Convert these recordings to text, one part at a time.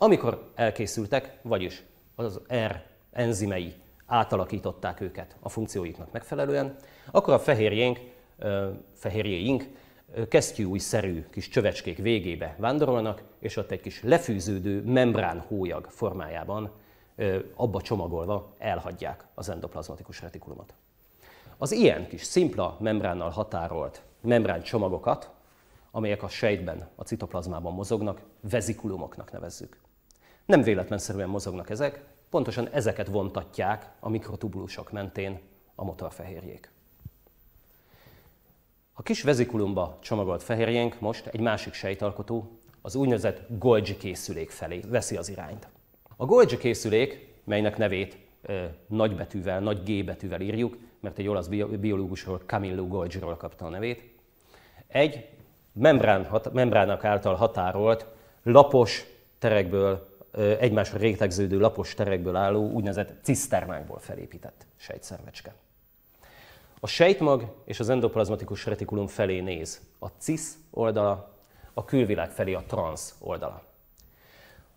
Amikor elkészültek, vagyis az R enzimei átalakították őket a funkcióiknak megfelelően, akkor a fehérjénk, fehérjéink kesztyűújszerű kis csövecskék végébe vándorolnak, és ott egy kis lefűződő membrán hólyag formájában abba csomagolva elhagyják az endoplazmatikus retikulumot. Az ilyen kis szimpla membránnal határolt membrán csomagokat, amelyek a sejtben, a citoplazmában mozognak, vezikulumoknak nevezzük. Nem véletlenszerűen mozognak ezek, pontosan ezeket vontatják a mikrotubulusok mentén a motorfehérjék. A kis vezikulumba csomagolt fehérjénk most egy másik sejtalkotó, az úgynevezett Golgi készülék felé veszi az irányt. A Golgi készülék, melynek nevét e, nagybetűvel, nagy G betűvel írjuk, mert egy olasz biológusról, Camillo Golgiról kapta a nevét, egy membrán, hat, membrának által határolt, lapos terekből, egymásra rétegződő lapos terekből álló úgynevezett ciszternákból felépített sejtszervecske. A sejtmag és az endoplazmatikus retikulum felé néz a cis oldala, a külvilág felé a trans oldala.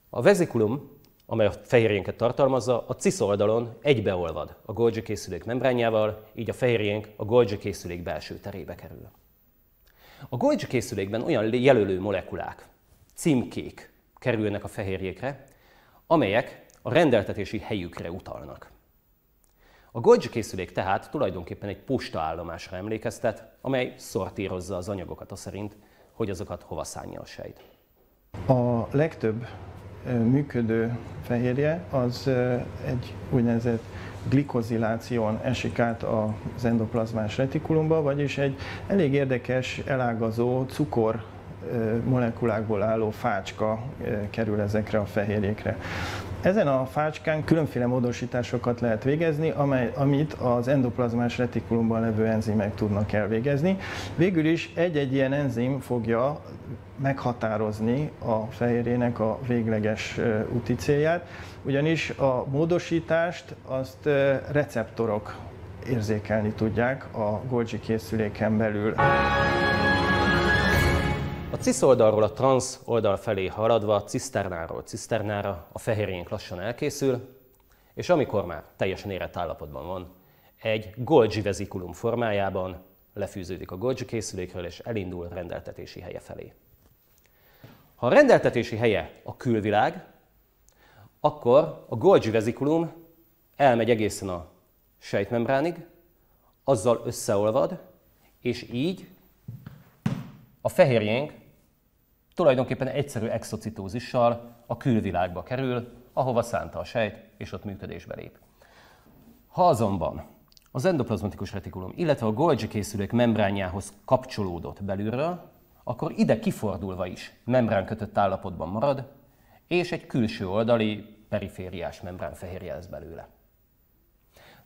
A vezikulum, amely a fehérjénket tartalmazza, a cis oldalon egybeolvad a Golgi készülék membránjával, így a fehérjénk a Golgi készülék belső terébe kerül. A Golgi készülékben olyan jelölő molekulák, címkék kerülnek a fehérjékre, amelyek a rendeltetési helyükre utalnak. A Golgi készülék tehát tulajdonképpen egy postaállomásra emlékeztet, amely szortírozza az anyagokat a szerint, hogy azokat hova szánja a sejt. A legtöbb működő fehérje az egy úgynevezett glikoziláción esik át az endoplazmás retikulumba, vagyis egy elég érdekes, elágazó cukor molekulákból álló fácska kerül ezekre a fehérjékre. Ezen a fácskán különféle módosításokat lehet végezni, amely, amit az endoplazmás retikulumban levő enzimek tudnak elvégezni. Végül is egy-egy ilyen enzim fogja meghatározni a fehérjének a végleges úti célját, ugyanis a módosítást azt receptorok érzékelni tudják a Golgi készüléken belül. A cis oldalról a trans oldal felé haladva, ciszternáról ciszternára a fehérjénk lassan elkészül, és amikor már teljesen érett állapotban van, egy Golgi vezikulum formájában lefűződik a Golgi készülékről, és elindul rendeltetési helye felé. Ha a rendeltetési helye a külvilág, akkor a Golgi vezikulum elmegy egészen a sejtmembránig, azzal összeolvad, és így a fehérjénk tulajdonképpen egyszerű exocitózissal a külvilágba kerül, ahova szánta a sejt, és ott működésbe lép. Ha azonban az endoplazmatikus retikulum, illetve a Golgi készülék membránjához kapcsolódott belülről, akkor ide kifordulva is membrán kötött állapotban marad, és egy külső oldali perifériás membrán fehérje lesz belőle.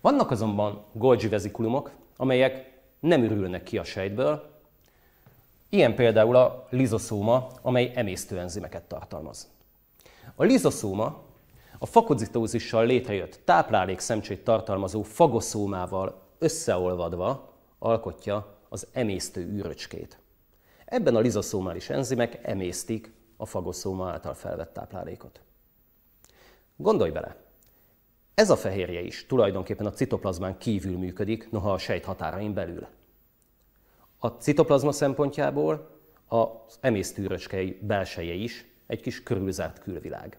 Vannak azonban Golgi vezikulumok, amelyek nem ürülnek ki a sejtből, Ilyen például a lizoszóma, amely emésztőenzimeket tartalmaz. A lizoszóma a fakozitózissal létrejött táplálék szemcsét tartalmazó fagoszómával összeolvadva alkotja az emésztő űröcskét. Ebben a lizoszómális enzimek emésztik a fagoszóma által felvett táplálékot. Gondolj bele, ez a fehérje is tulajdonképpen a citoplazmán kívül működik, noha a sejt határain belül. A citoplazma szempontjából az emésztőröcskei belseje is egy kis körülzárt külvilág.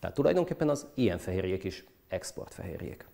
Tehát tulajdonképpen az ilyen fehérjék is exportfehérjék.